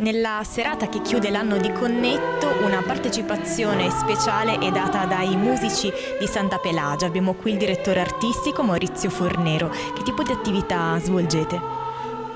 Nella serata che chiude l'anno di Connetto una partecipazione speciale è data dai musici di Santa Pelagia. Abbiamo qui il direttore artistico Maurizio Fornero. Che tipo di attività svolgete?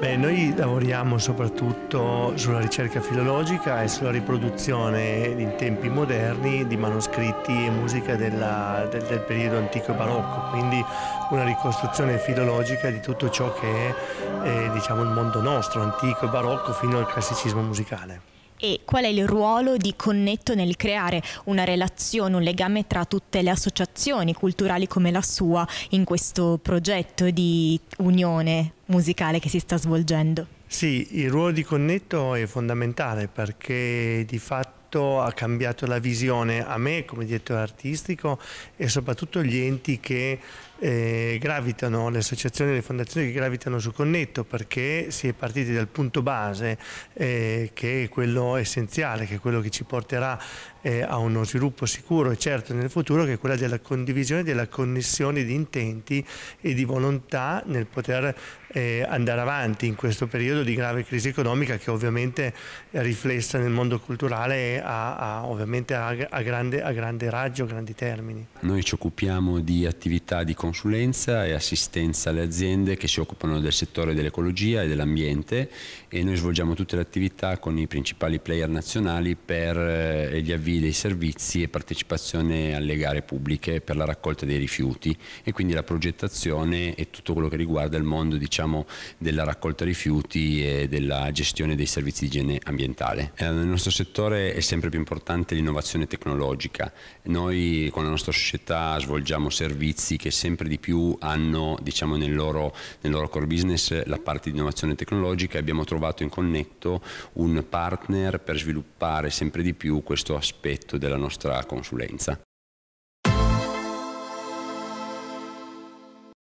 Beh, noi lavoriamo soprattutto sulla ricerca filologica e sulla riproduzione in tempi moderni di manoscritti e musica della, del, del, periodo antico e barocco, quindi una ricostruzione filologica di tutto ciò che è eh, diciamo, il mondo nostro, antico e barocco, fino al classicismo musicale. E qual è il ruolo di Connetto nel creare una relazione, un legame tra tutte le associazioni culturali come la sua in questo progetto di unione musicale che si sta svolgendo? Sì, il ruolo di Connetto è fondamentale perché di fatto ha cambiato la visione a me come direttore artistico e soprattutto gli enti che eh, gravitano, le associazioni e le fondazioni che gravitano su Connetto perché si è partiti dal punto base eh, che è quello essenziale, che è quello che ci porterà eh, a uno sviluppo sicuro e certo nel futuro, che è quella della condivisione, della connessione di intenti e di volontà nel poter eh, andare avanti in questo periodo di grave crisi economica che ovviamente riflessa nel mondo culturale a, a, ovviamente a, a, grande, a grande raggio, a grandi termini. Noi ci occupiamo di attività di consulenza e assistenza alle aziende che si occupano del settore dell'ecologia e dell'ambiente e noi svolgiamo tutte le attività con i principali player nazionali per eh, gli avvii dei servizi e partecipazione alle gare pubbliche per la raccolta dei rifiuti e quindi la progettazione e tutto quello che riguarda il mondo diciamo, della raccolta rifiuti e della gestione dei servizi di igiene ambientale. Eh, nel nostro settore è sempre più importante l'innovazione tecnologica. Noi con la nostra società svolgiamo servizi che sempre di più hanno diciamo, nel, loro, nel loro core business la parte di innovazione tecnologica e abbiamo trovato in Connetto un partner per sviluppare sempre di più questo aspetto della nostra consulenza.